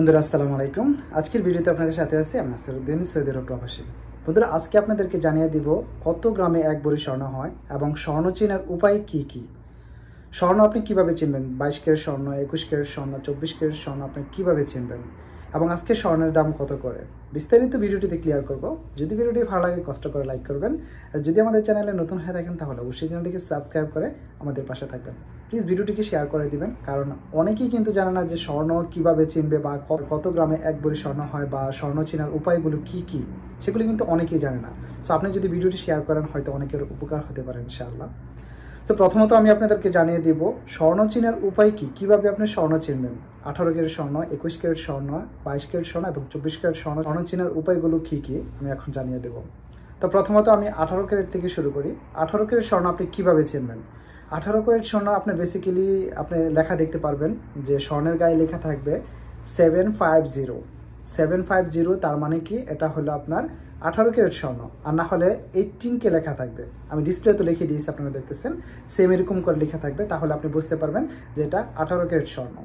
বন্ধুরা, আসসালামু আলাইকুম। আজকের ভিডিওতে আপনাদের সাথে আছি আমি নাসিরুদ্দিন সৈয়দের প্রবাসী। বন্ধুরা, আজকে আপনাদেরকে জানিয়ে দিব কত গ্রামে এক বড়ি স্বর্ণ হয় এবং স্বর্ণ চেনার উপায় কি কি? স্বর্ণ আপনি কীভাবে চিনবেন? বাইশ কেরের স্বর্ণ, একুশ কেরের স্বর্ণ, চব্বিশ কেরের স্বর্ণ আপনি কীভাবে চিনবেন? এবং আজকে স্বর্ণের দাম কত করে? বিস্তারিত ভিডিওটিতে ক্লিয়ার করব। যদি ভিডিওটি ভালো লাগে, কষ্ট করে লাইক করবেন। আর যদি আমাদের চ্যানেলে নতুন হয়ে থাকেন, তাহলে অবশ্যই চ্যানেলটিকে সাবস্ক্রাইব করে আমাদের পাশে থাকবেন। প্লিজ ভিডিওটিকে শেয়ার করে দিবেন, কারণ অনেকেই কিন্তু জানে না যে স্বর্ণ কীভাবে চিনবে বা কত গ্রামে এক বড়ি স্বর্ণ হয় বা স্বর্ণ চেনার উপায়গুলো কি কি, সেগুলি কিন্তু অনেকেই জানে না। সো আপনি যদি ভিডিওটি শেয়ার করেন, হয়তো অনেকের উপকার হতে পারে, ইনশাআল্লাহ। তো প্রথমত আমি আপনাদেরকে জানিয়ে দিব, স্বর্ণ চিনার উপায় কি? কীভাবে আপনি স্বর্ণ চিনবেন? আঠারো ক্যারেট স্বর্ণ, একুশ ক্যারেট স্বর্ণ, বাইশ ক্যারেট স্বর্ণ এবং চব্বিশ ক্যারেট স্বর্ণ স্বর্ণ চিনার উপায়গুলো কি কি? আমি এখন জানিয়ে দেব। তো প্রথমত আমি আঠারো ক্যারেট থেকে শুরু করি। আঠারো ক্যারেট স্বর্ণ আপনি কীভাবে চিনবেন? আঠারো ক্যারেট স্বর্ণ আপনি বেসিক্যালি আপনি লেখা দেখতে পারবেন যে স্বর্ণের গায়ে লেখা থাকবে seven five zero seven five zero তার মানে কি? এটা হলো আপনার আঠারো ক্যারেট স্বর্ণ। আর না হলে এইটিন কে লেখা থাকবে। আমি ডিসপ্লে তো লিখে দিয়েছি, আপনারা দেখতেছেন। সেম এরকম করে লেখা থাকবে, তাহলে আপনি বুঝতে পারবেন যে এটা আঠারো ক্যারেট স্বর্ণ।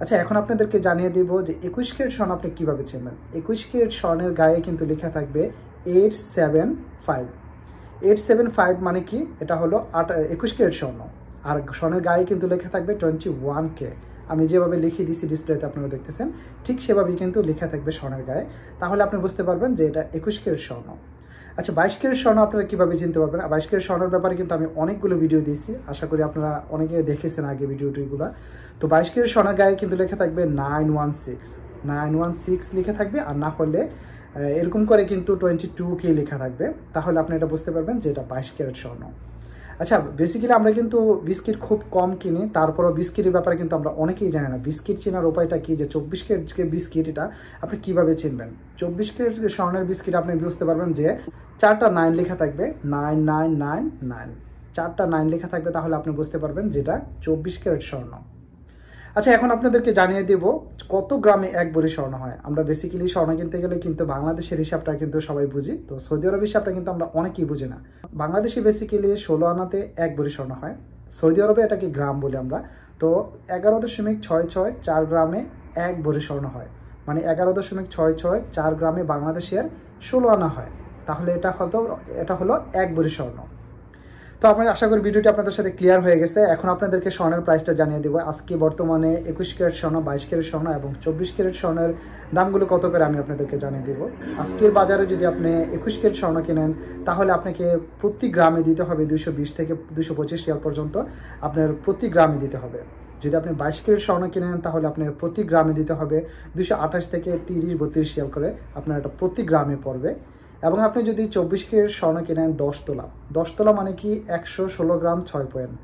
আচ্ছা এখন আপনাদেরকে জানিয়ে দিব যে একুশ ক্যারেট স্বর্ণ আপনি কীভাবে চিনবেন? একুশ ক্যারেট স্বর্ণের গায়ে কিন্তু লেখা থাকবে eight seven five eight seven five মানে কি? এটা হলো আট, একুশ ক্যারেট স্বর্ণ। আর স্বর্ণের গায়ে কিন্তু লেখা থাকবে টোয়েন্টি ওয়ান কে আমি যেভাবে লিখে দিয়েছি ডিসপ্লেতে আপনারা দেখতেছেন, ঠিক সেভাবেই কিন্তু লেখা থাকবে স্বর্ণের গায়ে। তাহলে আপনি বুঝতে পারবেন যে এটা একুশ কেরের স্বর্ণ। আচ্ছা বাইশ কেরের স্বর্ণ আপনারা কীভাবে চিনতে পারবেন? বাইশ কেরের স্বর্ণের ব্যাপারে কিন্তু আমি অনেকগুলো ভিডিও দিয়েছি। আশা করি আপনারা অনেকে দেখেছেন আগে ভিডিওটিগুলো তো বাইশ কেরের স্বর্ণের গায়ে কিন্তু লেখা থাকবে nine one six. Nine one six লিখে থাকবে আর না হলে এরকম করে কিন্তু টোয়েন্টি টু কে লেখা থাকবে। তাহলে আপনি এটা বুঝতে পারবেন যে এটা বাইশ ক্যারেট স্বর্ণ। আচ্ছা বেসিক্যালি আমরা কিন্তু বিস্কিট খুব কম কিনি, তারপরও বিস্কিটের ব্যাপারে কিন্তু আমরা অনেকেই জানি না। বিস্কিট চেনার উপায়টা কি? যে চব্বিশ কেট বিস্কিট এটা আপনি কীভাবে চিনবেন? চব্বিশ কেট স্বর্ণের বিস্কিট আপনি বুঝতে পারবেন যে চারটা নাইন লেখা থাকবে, নাইন নাইন নাইন নাইন। চারটা নাইন লেখা থাকবে তাহলে আপনি বুঝতে পারবেন যেটা চব্বিশ ক্যারেট স্বর্ণ। আচ্ছা এখন আপনাদেরকে জানিয়ে দেব কত গ্রামে এক বড়ি স্বর্ণ হয়। আমরা বেসিক্যালি স্বর্ণ কিনতে গেলে কিন্তু বাংলাদেশের হিসাবটা কিন্তু সবাই বুঝি, তো সৌদি আরব হিসাবটা কিন্তু আমরা অনেকেই বুঝি না। বাংলাদেশে বেসিক্যালি ষোলো আনাতে এক বড়ি স্বর্ণ হয়। সৌদি আরবে এটাকে গ্রাম বলি আমরা। তো এগারো দশমিক ছয় ছয় চার গ্রামে এক বড়ি স্বর্ণ হয়। মানে এগারো দশমিক ছয় ছয় চার গ্রামে বাংলাদেশের ষোলো আনা হয়। তাহলে এটা হয়তো এটা হলো এক বড়ি স্বর্ণ। তো আপনার আশা করি ভিডিওটি আপনাদের সাথে ক্লিয়ার হয়ে গেছে। এখন আপনাদেরকে স্বর্ণের প্রাইসটা জানিয়ে দেবো। আজকে বর্তমানে একুশ ক্যারেট স্বর্ণ, বাইশ ক্যারেট স্বর্ণ এবং চব্বিশ ক্যারেট স্বর্ণের দামগুলো কত করে আমি আপনাদেরকে জানিয়ে দেবো। আজকের বাজারে যদি আপনি একুশ ক্যারেট স্বর্ণ কেনেন, তাহলে আপনাকে প্রতি গ্রামে দিতে হবে দুশো বিশ থেকে দুশো পঁচিশ রিয়াল পর্যন্ত আপনার প্রতি গ্রামে দিতে হবে। যদি আপনি বাইশ ক্যারেট স্বর্ণ কিনেন, তাহলে আপনার প্রতি গ্রামে দিতে হবে দুশো আঠাশ থেকে তিরিশ বত্রিশ রিয়াল করে আপনার এটা প্রতি গ্রামে পড়বে। এবং আপনি যদি চব্বিশ কের স্বর্ণ কেনেন, দশ তোলা। দশ তোলা মানে কি একশো ষোলো গ্রাম ছয় পয়েন্ট।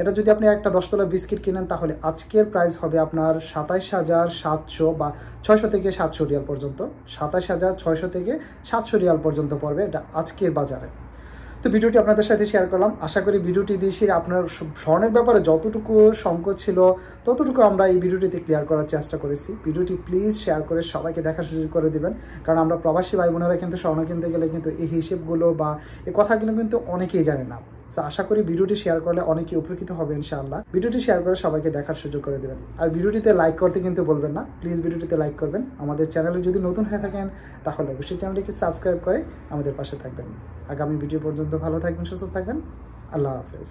এটা যদি আপনি একটা দশ তোলা বিস্কিট কিনেন, তাহলে আজকের প্রাইস হবে আপনার সাতাইশ হাজার সাতশো বা ছয়শো থেকে সাতশো রিয়াল পর্যন্ত। সাতাইশ হাজার ছয়শো থেকে সাতশো রিয়াল পর্যন্ত পড়বে এটা আজকের বাজারে। তো ভিডিওটি আপনাদের সাথে শেয়ার করলাম। আশা করি ভিডিওটি দিয়ে আপনার স্বর্ণের ব্যাপারে যতটুকু সংকট ছিল, ততটুকু আমরা এই ভিডিওটিতে ক্লিয়ার করার চেষ্টা করেছি। ভিডিওটি প্লিজ শেয়ার করে সবাইকে দেখা সুযোগ করে দেবেন। কারণ আমরা প্রবাসী ভাই বোনেরা কিন্তু স্বর্ণ কিনতে গেলে কিন্তু এই হিসেবগুলো বা এই কথাগুলো কিন্তু অনেকেই জানে না। তো আশা করি ভিডিওটি শেয়ার করলে অনেকে উপকৃত হবে, ইনশাআল্লাহ। ভিডিওটি শেয়ার করে সবাইকে দেখার সুযোগ করে দেবেন। আর ভিডিওটিতে লাইক করতে কিন্তু বলবেন না। প্লিজ ভিডিওটিতে লাইক করবেন। আমাদের চ্যানেলে যদি নতুন হয়ে থাকেন, তাহলে অবশ্যই চ্যানেলটিকে সাবস্ক্রাইব করে আমাদের পাশে থাকবেন। আগামী ভিডিও পর্যন্ত ভালো থাকবেন, সুস্থ থাকবেন। আল্লাহ হাফেজ।